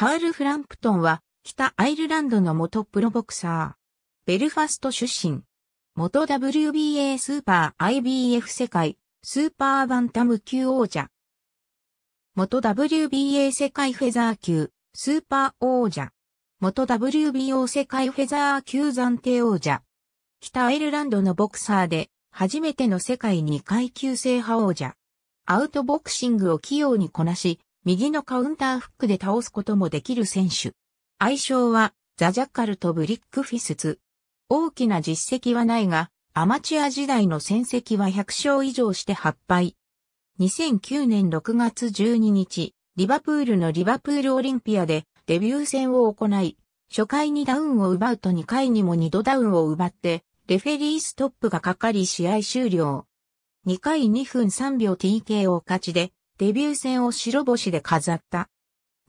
カール・フランプトンは北アイルランドの元プロボクサー。ベルファスト出身。元 WBA スーパー IBF 世界スーパーバンタム級王者。元 WBA 世界フェザー級スーパー王者。元 WBO 世界フェザー級暫定王者。北アイルランドのボクサーで初めての世界2階級制覇王者。アウトボクシングを器用にこなし、右のカウンターフックで倒すこともできる選手。愛称は、ザ・ジャッカルとブリックフィスツ。大きな実績はないが、アマチュア時代の戦績は100勝以上して8敗。2009年6月12日、リバプールのリバプールオリンピアでデビュー戦を行い、初回にダウンを奪うと2回にも2度ダウンを奪って、レフェリーストップがかかり試合終了。2回2分3秒 TKO 勝ちで、デビュー戦を白星で飾った。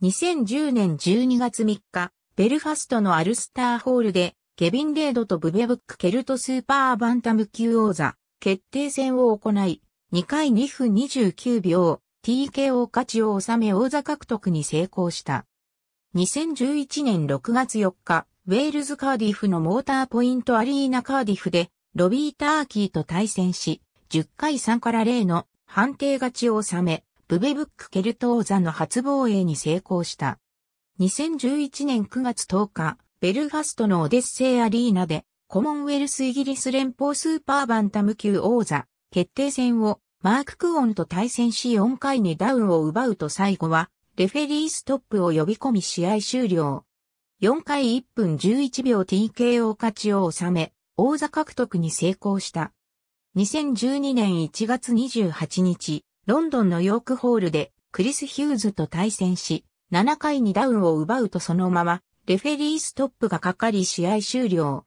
2010年12月3日、ベルファストのアルスターホールで、ケビン・レードとブベブック・ケルトスーパーバンタム級王座、決定戦を行い、2回2分29秒、TKO 勝ちを収め王座獲得に成功した。2011年6月4日、ウェールズ・カーディフのモーターポイントアリーナ・カーディフで、ロビー・ターキーと対戦し、10回3から0の判定勝ちを収め、ブベブックケルト王座の初防衛に成功した。2011年9月10日、ベルファストのオデッセイアリーナで、コモンウェルスイギリス連邦スーパーバンタム級王座、決定戦をマーク・クオンと対戦し4回にダウンを奪うと最後は、レフェリーストップを呼び込み試合終了。4回1分11秒 TKO 勝ちを収め、王座獲得に成功した。2012年1月28日、ロンドンのヨークホールでクリス・ヒューズと対戦し、7回にダウンを奪うとそのまま、レフェリーストップがかかり試合終了。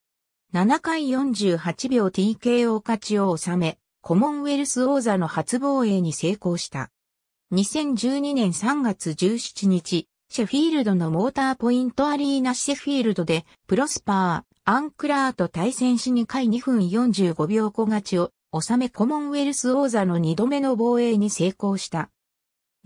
7回48秒 TKO 勝ちを収め、コモンウェルス王座の初防衛に成功した。2012年3月17日、シェフィールドのモーターポイントアリーナシェフィールドで、プロスパー、アンクラーと対戦し2回2分45秒小勝ちを収めコモンウェルス王座の2度目の防衛に成功した。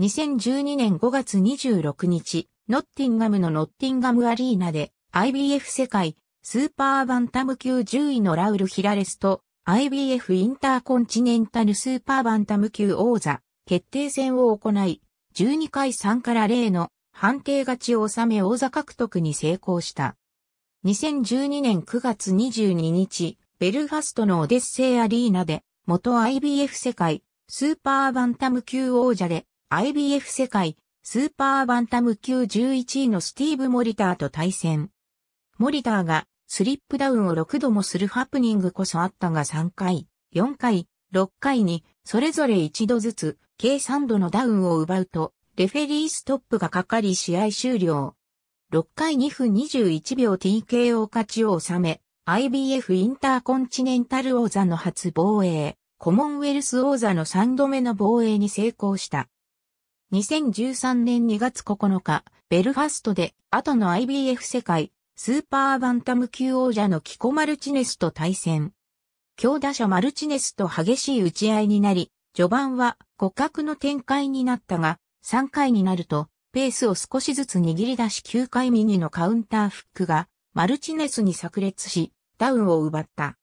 2012年5月26日、ノッティンガムのノッティンガムアリーナで IBF 世界スーパーバンタム級10位のラウル・ヒラレスと IBF インターコンチネンタルスーパーバンタム級王座決定戦を行い、12回3から0の判定勝ちを収め王座獲得に成功した。2012年9月22日、ベルファストのオデッセイアリーナで、元 IBF 世界、スーパーバンタム級王者で、IBF 世界、スーパーバンタム級11位のスティーブ・モリターと対戦。モリターがスリップダウンを6度もするハプニングこそあったが3回、4回、6回にそれぞれ1度ずつ計3度のダウンを奪うと、レフェリーストップがかかり試合終了。6回2分21秒 TKO 勝ちを収め、IBF インターコンチネンタル王座の初防衛、コモンウェルス王座の3度目の防衛に成功した。2013年2月9日、ベルファストで、後の IBF 世界、スーパーバンタム級王者のキコ・マルチネスと対戦。強打者マルチネスと激しい打ち合いになり、序盤は互角の展開になったが、3回になると、ペースを少しずつ握り出し9回右のカウンターフックが、マルチネスに炸裂し、ダウンを奪った。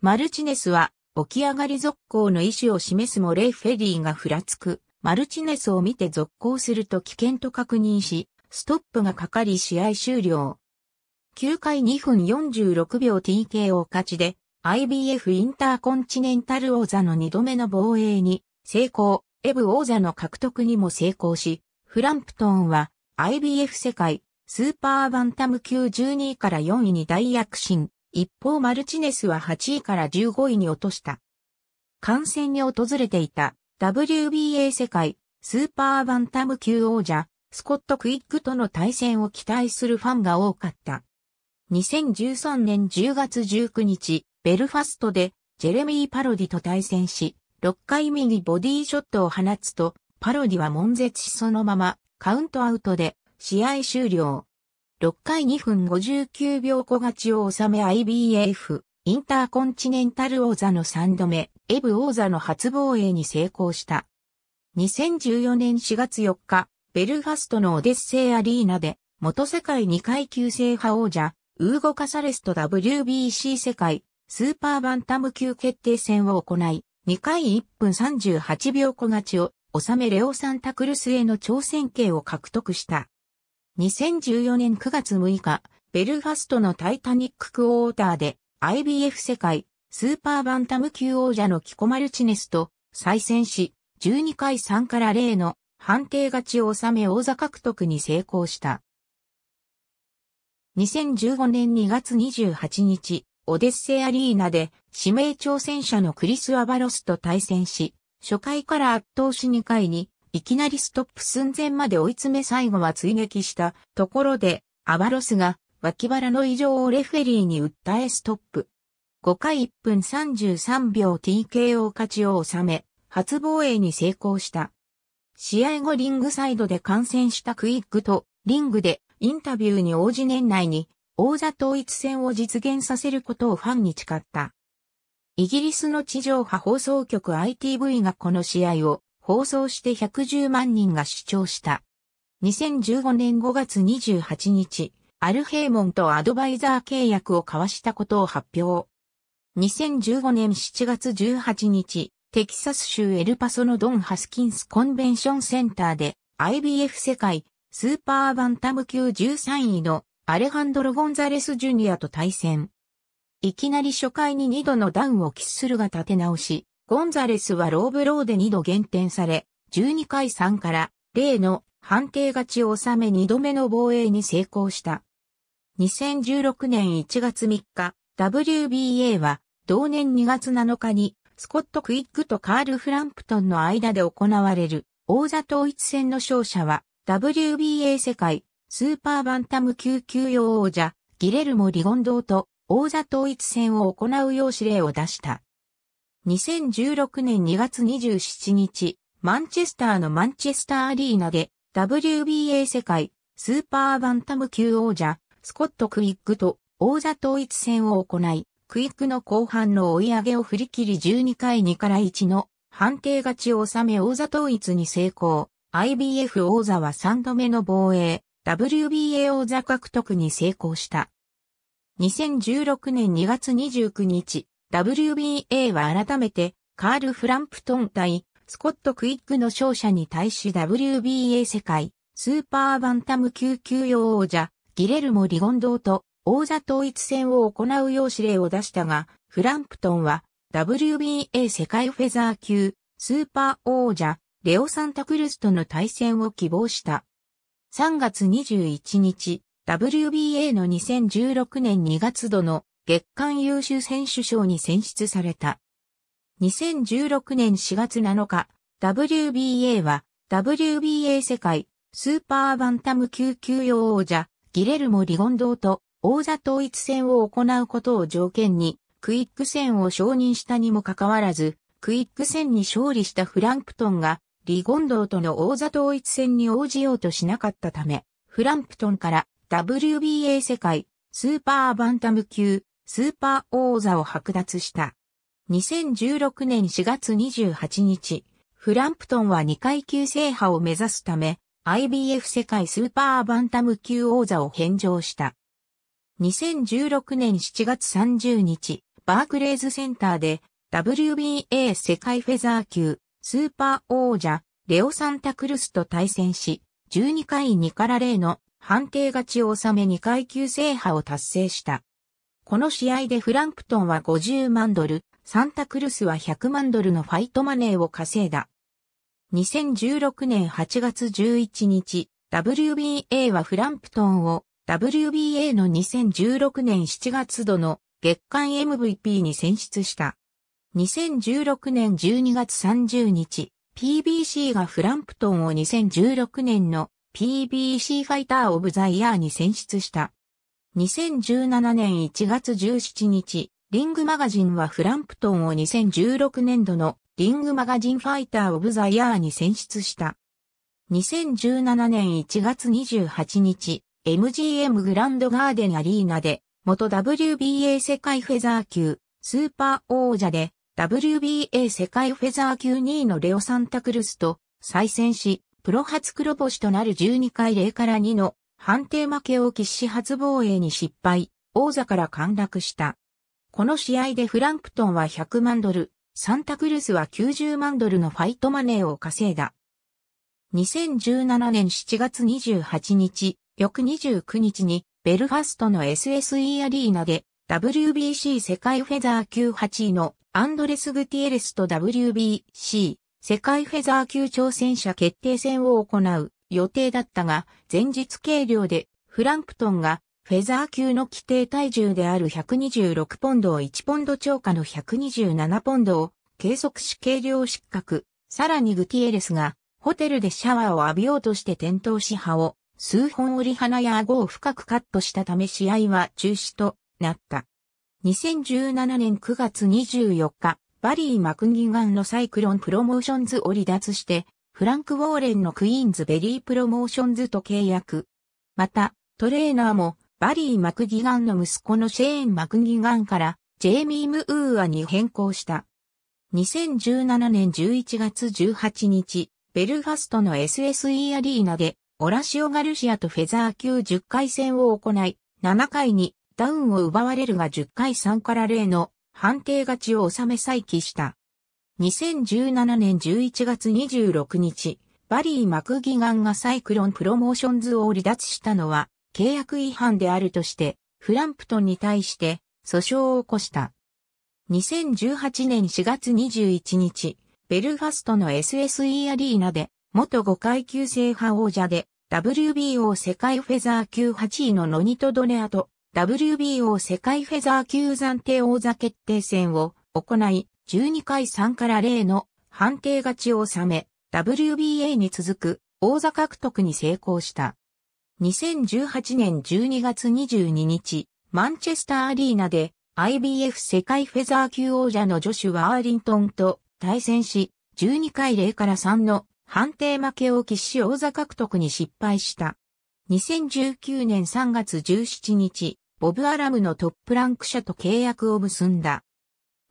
マルチネスは起き上がり続行の意思を示すもレイ・フェディがふらつく。マルチネスを見て続行すると危険と確認し、ストップがかかり試合終了。9回2分46秒 TKO 勝ちで IBF インターコンチネンタル王座の2度目の防衛に成功、エブ王座の獲得にも成功し、フランプトンは IBF 世界スーパーバンタム級12位から4位に大躍進。一方マルチネスは8位から15位に落とした。観戦に訪れていた WBA 世界スーパーバンタム級王者スコット・クイックとの対戦を期待するファンが多かった。2013年10月19日、ベルファストでジェレミー・パロディと対戦し、6回右ボディショットを放つと、パロディは悶絶しそのままカウントアウトで試合終了。6回2分59秒小勝ちを収め IBF インターコンチネンタル王座の3度目、エブ王座の初防衛に成功した。2014年4月4日、ベルファストのオデッセイアリーナで元世界2階級制覇王者、ウーゴ・カサレスと WBC 世界、スーパーバンタム級決定戦を行い、2回1分38秒小勝ちを収めレオサンタクルスへの挑戦権を獲得した。2014年9月6日、ベルファストのタイタニッククォーターで IBF 世界スーパーバンタム級王者のキコマルチネスと再戦し、12回3から0の判定勝ちを収め王座獲得に成功した。2015年2月28日、オデッセイアリーナで指名挑戦者のクリス・アバロスと対戦し、初回から圧倒し2回に、いきなりストップ寸前まで追い詰め最後は追撃したところで、アバロスが脇腹の異常をレフェリーに訴えストップ。5回1分33秒 TKO 勝ちを収め、初防衛に成功した。試合後リングサイドで観戦したクイックとリングでインタビューに応じ年内に王座統一戦を実現させることをファンに誓った。イギリスの地上波放送局 ITV がこの試合を放送して110万人が視聴した。2015年5月28日、アルヘイモンとアドバイザー契約を交わしたことを発表。2015年7月18日、テキサス州エルパソのドン・ハスキンスコンベンションセンターで IBF 世界スーパーバンタム級13位のアレハンドロ・ゴンザレス・ジュニアと対戦。いきなり初回に2度のダウンを喫するが立て直し、ゴンザレスはローブローで2度減点され、12回3から0の判定勝ちを収め2度目の防衛に成功した。2016年1月3日、WBA は同年2月7日にスコット・クイックとカール・フランプトンの間で行われる王座統一戦の勝者は WBA 世界スーパーバンタム級級用王者、ギレルモ・リゴンドーと王座統一戦を行うよう指令を出した。2016年2月27日、マンチェスターのマンチェスターアリーナで WBA 世界スーパーバンタム級王者、スコット・クイックと王座統一戦を行い、クイックの後半の追い上げを振り切り12回2から1の判定勝ちを収め王座統一に成功。IBF 王座は3度目の防衛。WBA 王座獲得に成功した。2016年2月29日、WBA は改めて、カール・フランプトン対スコット・クイックの勝者に対し WBA 世界スーパーバンタム級級用王者ギレルモ・リゴンドーと王座統一戦を行うよう指令を出したが、フランプトンは WBA 世界フェザー級スーパー王者レオ・サンタクルスとの対戦を希望した。3月21日、WBA の2016年2月度の月間優秀選手賞に選出された。2016年4月7日、WBA は WBA 世界スーパーバンタム級級用王者ギレルモ・リゴンドーと王座統一戦を行うことを条件にクイック戦を承認したにもかかわらず、クイック戦に勝利したフランプトンがリゴンドーとの王座統一戦に応じようとしなかったため、フランプトンから WBA 世界スーパーバンタム級スーパー王座を剥奪した。2016年4月28日、フランプトンは2階級制覇を目指すため、IBF 世界スーパーバンタム級王座を返上した。2016年7月30日、バークレーズセンターで WBA 世界フェザー級スーパー王者、レオサンタクルスと対戦し、12回2から0の判定勝ちを収め2階級制覇を達成した。この試合でフランプトンは50万ドル、サンタクルスは100万ドルのファイトマネーを稼いだ。2016年8月11日、WBA はフランプトンを WBA の2016年7月度の月間 MVP に選出した。2016年12月30日、PBC がフランプトンを2016年の PBC ファイターオブザイヤーに選出した。2017年1月17日、リングマガジンはフランプトンを2016年度のリングマガジンファイターオブザイヤーに選出した。2017年1月28日、MGM グランドガーデンアリーナで元 WBA 世界フェザー級スーパー王者で WBA 世界フェザー級2位のレオ・サンタクルスと再戦し、プロ初黒星となる12回0から2の判定負けを喫し初防衛に失敗、王座から陥落した。この試合でフランプトンは100万ドル、サンタクルスは90万ドルのファイトマネーを稼いだ。2017年7月28日、翌29日にベルファストの SSE アリーナで。WBC 世界フェザー級8位のアンドレス・グティエレスと WBC 世界フェザー級挑戦者決定戦を行う。予定だったが、前日計量でフランプトンがフェザー級の規定体重である126ポンドを1ポンド超過の127ポンドを計測し計量失格。さらにグティエレスがホテルでシャワーを浴びようとして転倒し歯を数本折り鼻や顎を深くカットしたため試合は中止となった。2017年9月24日、バリー・マクギガンのサイクロンプロモーションズを離脱して、フランク・ウォーレンのクイーンズベリー・プロモーションズと契約。また、トレーナーも、バリー・マクギガンの息子のシェーン・マクギガンから、ジェイミー・ムーアに変更した。2017年11月18日、ベルファストの SSE アリーナで、オラシオ・ガルシアとフェザー級10回戦を行い、7回にダウンを奪われるが10回3から0の判定勝ちを収め再起した。2017年11月26日、バリー・マクギガンがサイクロンプロモーションズを離脱したのは契約違反であるとしてフランプトンに対して訴訟を起こした。2018年4月21日、ベルファストの SSE アリーナで元5階級制覇王者で WBO 世界フェザー級8位のノニト・ドネアと WBO 世界フェザー級暫定王座決定戦を行い、12回3から0の判定勝ちを収め、WBA に続く王座獲得に成功した。2018年12月22日、マンチェスターアリーナで IBF 世界フェザー級王者のジョシュ・ワーリントンと対戦し、12回0から3の判定負けを喫し王座獲得に失敗した。2019年3月17日、ボブ・アラムのトップランク社と契約を結んだ。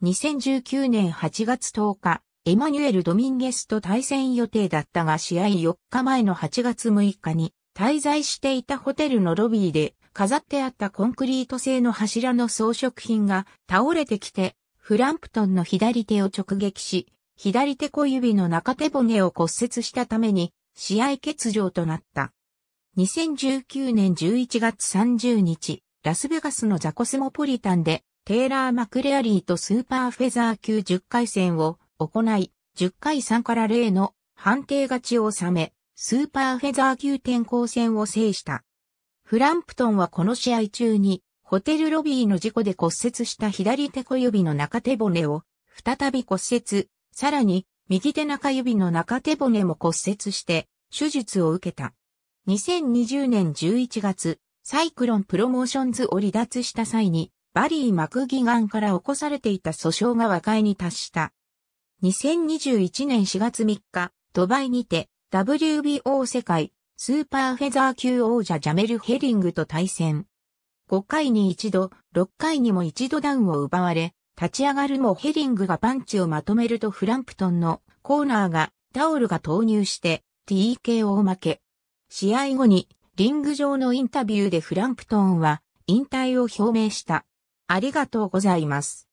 2019年8月10日、エマニュエル・ドミンゲスと対戦予定だったが試合4日前の8月6日に滞在していたホテルのロビーで飾ってあったコンクリート製の柱の装飾品が倒れてきてフランプトンの左手を直撃し、左手小指の中手骨を骨折したために試合欠場となった。2019年11月30日、ラスベガスのザコスモポリタンで、テーラー・マクレアリーとスーパーフェザー級10回戦を行い、10回3から0の判定勝ちを収め、スーパーフェザー級転向戦を制した。フランプトンはこの試合中に、ホテルロビーの事故で骨折した左手小指の中手骨を再び骨折、さらに右手中指の中手骨も骨折して手術を受けた。2020年11月、サイクロンプロモーションズを離脱した際に、バリー・マクギガンから起こされていた訴訟が和解に達した。2021年4月3日、ドバイにて WBO 世界スーパーフェザー級王者ジャメル・ヘリングと対戦。5回に一度、6回にも一度ダウンを奪われ、立ち上がるもヘリングがパンチをまとめるとフランプトンのコーナーがタオルが投入して TKO 負け。試合後にリング上のインタビューでフランプトンは引退を表明した。ありがとうございます。